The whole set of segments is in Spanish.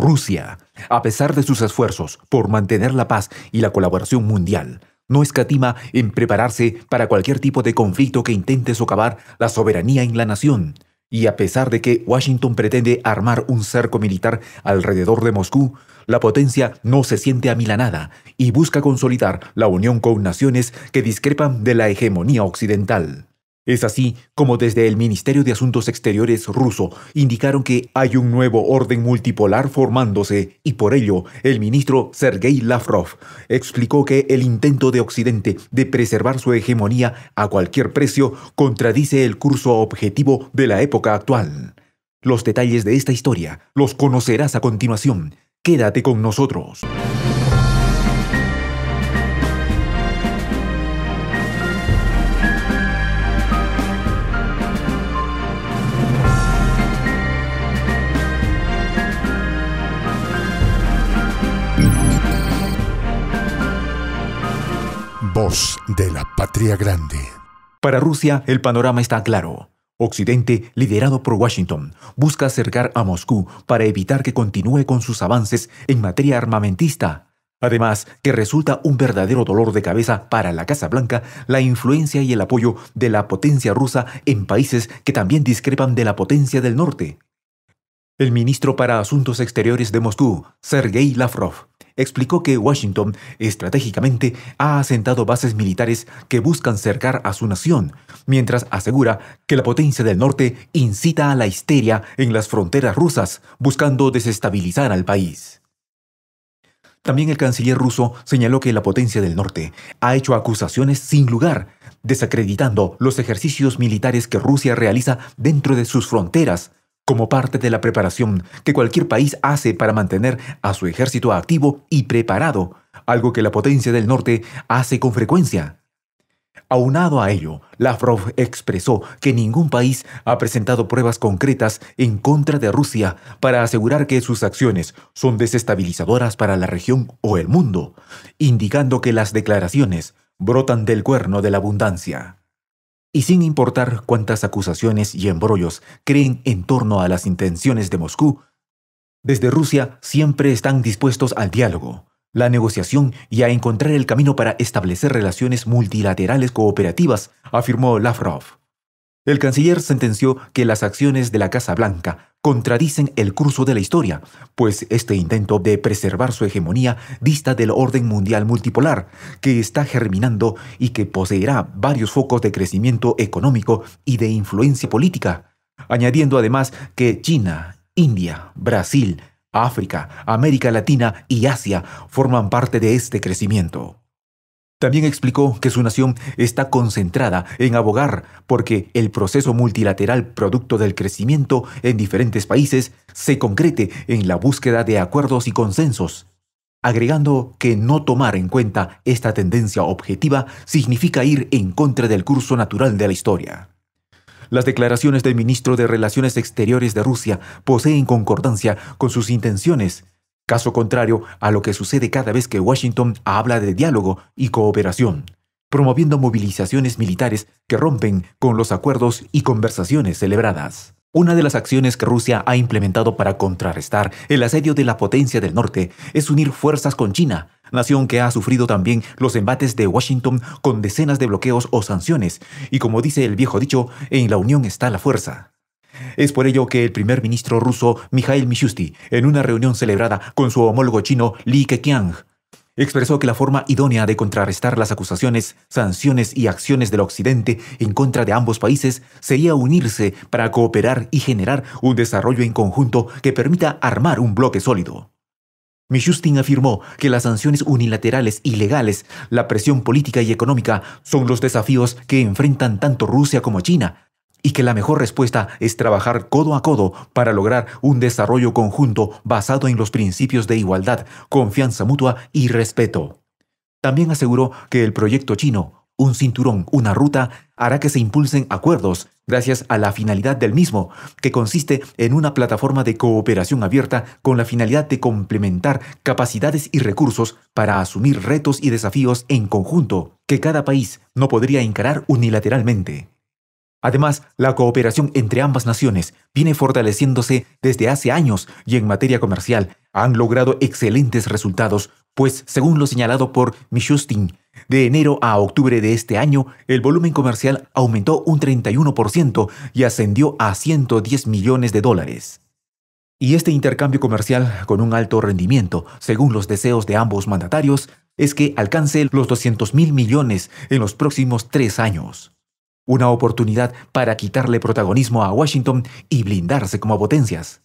Rusia, a pesar de sus esfuerzos por mantener la paz y la colaboración mundial, no escatima en prepararse para cualquier tipo de conflicto que intente socavar la soberanía en la nación. Y a pesar de que Washington pretende armar un cerco militar alrededor de Moscú, la potencia no se siente amilanada y busca consolidar la unión con naciones que discrepan de la hegemonía occidental. Es así como desde el Ministerio de Asuntos Exteriores ruso indicaron que hay un nuevo orden multipolar formándose y por ello el ministro Sergei Lavrov explicó que el intento de Occidente de preservar su hegemonía a cualquier precio contradice el curso objetivo de la época actual. Los detalles de esta historia los conocerás a continuación. Quédate con nosotros. De la Patria Grande. Para Rusia, el panorama está claro. Occidente, liderado por Washington, busca acercar a Moscú para evitar que continúe con sus avances en materia armamentista. Además, que resulta un verdadero dolor de cabeza para la Casa Blanca la influencia y el apoyo de la potencia rusa en países que también discrepan de la potencia del norte. El ministro para Asuntos Exteriores de Moscú, Sergei Lavrov, explicó que Washington estratégicamente ha asentado bases militares que buscan cercar a su nación, mientras asegura que la potencia del norte incita a la histeria en las fronteras rusas, buscando desestabilizar al país. También el canciller ruso señaló que la potencia del norte ha hecho acusaciones sin lugar, desacreditando los ejercicios militares que Rusia realiza dentro de sus fronteras, como parte de la preparación que cualquier país hace para mantener a su ejército activo y preparado, algo que la potencia del norte hace con frecuencia. Aunado a ello, Lavrov expresó que ningún país ha presentado pruebas concretas en contra de Rusia para asegurar que sus acciones son desestabilizadoras para la región o el mundo, indicando que las declaraciones brotan del cuerno de la abundancia. Y sin importar cuántas acusaciones y embrollos creen en torno a las intenciones de Moscú, desde Rusia siempre están dispuestos al diálogo, la negociación y a encontrar el camino para establecer relaciones multilaterales cooperativas, afirmó Lavrov. El canciller sentenció que las acciones de la Casa Blanca contradicen el curso de la historia, pues este intento de preservar su hegemonía dista del orden mundial multipolar, que está germinando y que poseerá varios focos de crecimiento económico y de influencia política, añadiendo además que China, India, Brasil, África, América Latina y Asia forman parte de este crecimiento. También explicó que su nación está concentrada en abogar porque el proceso multilateral producto del crecimiento en diferentes países se concrete en la búsqueda de acuerdos y consensos, agregando que no tomar en cuenta esta tendencia objetiva significa ir en contra del curso natural de la historia. Las declaraciones del ministro de Relaciones Exteriores de Rusia poseen concordancia con sus intenciones caso contrario a lo que sucede cada vez que Washington habla de diálogo y cooperación, promoviendo movilizaciones militares que rompen con los acuerdos y conversaciones celebradas. Una de las acciones que Rusia ha implementado para contrarrestar el asedio de la potencia del norte es unir fuerzas con China, nación que ha sufrido también los embates de Washington con decenas de bloqueos o sanciones, y como dice el viejo dicho, en la unión está la fuerza. Es por ello que el primer ministro ruso Mikhail Mishustin, en una reunión celebrada con su homólogo chino Li Keqiang, expresó que la forma idónea de contrarrestar las acusaciones, sanciones y acciones del Occidente en contra de ambos países sería unirse para cooperar y generar un desarrollo en conjunto que permita armar un bloque sólido. Mishustin afirmó que las sanciones unilaterales y legales, la presión política y económica son los desafíos que enfrentan tanto Rusia como China, y que la mejor respuesta es trabajar codo a codo para lograr un desarrollo conjunto basado en los principios de igualdad, confianza mutua y respeto. También aseguró que el proyecto chino, un cinturón, una ruta, hará que se impulsen acuerdos gracias a la finalidad del mismo, que consiste en una plataforma de cooperación abierta con la finalidad de complementar capacidades y recursos para asumir retos y desafíos en conjunto que cada país no podría encarar unilateralmente. Además, la cooperación entre ambas naciones viene fortaleciéndose desde hace años y en materia comercial han logrado excelentes resultados, pues según lo señalado por Mishustin, de enero a octubre de este año, el volumen comercial aumentó un 31% y ascendió a 110 millones de dólares. Y este intercambio comercial con un alto rendimiento, según los deseos de ambos mandatarios, es que alcance los 200 mil millones en los próximos tres años una oportunidad para quitarle protagonismo a Washington y blindarse como potencias.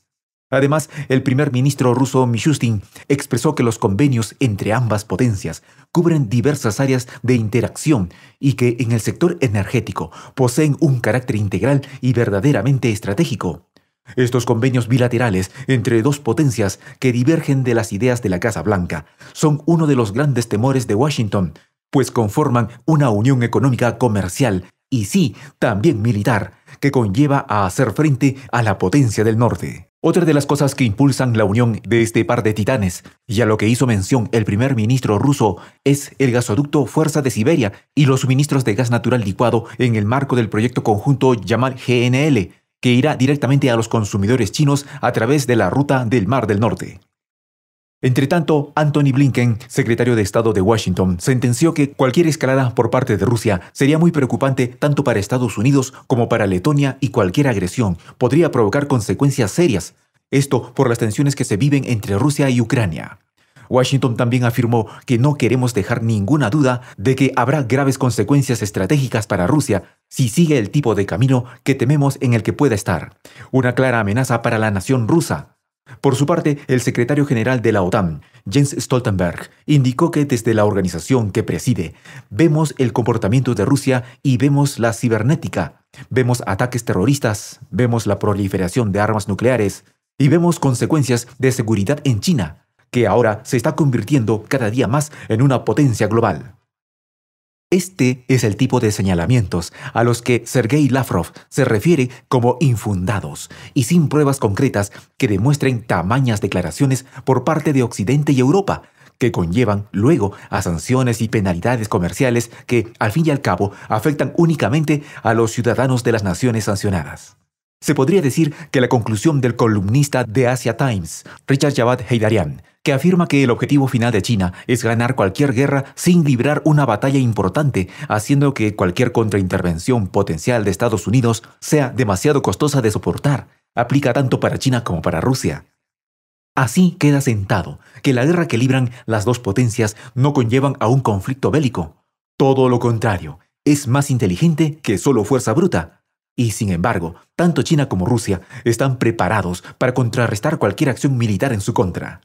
Además, el primer ministro ruso Mishustin expresó que los convenios entre ambas potencias cubren diversas áreas de interacción y que en el sector energético poseen un carácter integral y verdaderamente estratégico. Estos convenios bilaterales entre dos potencias que divergen de las ideas de la Casa Blanca son uno de los grandes temores de Washington, pues conforman una unión económica comercial y sí, también militar, que conlleva a hacer frente a la potencia del norte. Otra de las cosas que impulsan la unión de este par de titanes, y a lo que hizo mención el primer ministro ruso, es el gasoducto Fuerza de Siberia y los suministros de gas natural licuado en el marco del proyecto conjunto llamado GNL, que irá directamente a los consumidores chinos a través de la ruta del Mar del Norte. Entre tanto, Anthony Blinken, secretario de Estado de Washington, sentenció que cualquier escalada por parte de Rusia sería muy preocupante tanto para Estados Unidos como para Letonia y cualquier agresión podría provocar consecuencias serias. Esto por las tensiones que se viven entre Rusia y Ucrania. Washington también afirmó que no queremos dejar ninguna duda de que habrá graves consecuencias estratégicas para Rusia si sigue el tipo de camino que tememos en el que pueda estar, una clara amenaza para la nación rusa, por su parte, el secretario general de la OTAN, Jens Stoltenberg, indicó que desde la organización que preside, vemos el comportamiento de Rusia y vemos la cibernética, vemos ataques terroristas, vemos la proliferación de armas nucleares y vemos consecuencias de seguridad en China, que ahora se está convirtiendo cada día más en una potencia global. Este es el tipo de señalamientos a los que Sergei Lavrov se refiere como infundados y sin pruebas concretas que demuestren tamañas declaraciones por parte de Occidente y Europa, que conllevan luego a sanciones y penalidades comerciales que, al fin y al cabo, afectan únicamente a los ciudadanos de las naciones sancionadas. Se podría decir que la conclusión del columnista de Asia Times, Richard Javad Heydarian, que afirma que el objetivo final de China es ganar cualquier guerra sin librar una batalla importante, haciendo que cualquier contraintervención potencial de Estados Unidos sea demasiado costosa de soportar, aplica tanto para China como para Rusia. Así queda sentado que la guerra que libran las dos potencias no conllevan a un conflicto bélico. Todo lo contrario, es más inteligente que solo fuerza bruta, y sin embargo, tanto China como Rusia están preparados para contrarrestar cualquier acción militar en su contra.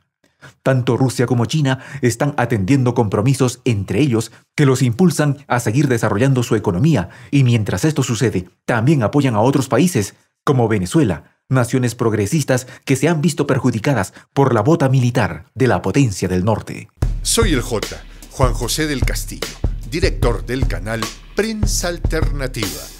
Tanto Rusia como China están atendiendo compromisos entre ellos que los impulsan a seguir desarrollando su economía y mientras esto sucede, también apoyan a otros países, como Venezuela, naciones progresistas que se han visto perjudicadas por la bota militar de la potencia del norte. Soy el J, Juan José del Castillo, director del canal Prensa Alternativa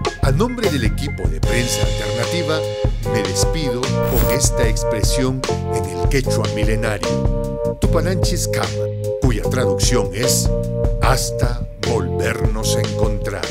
A nombre del equipo de prensa alternativa, me despido con esta expresión en el quechua milenario, Tupananchis Kama, cuya traducción es hasta volvernos a encontrar.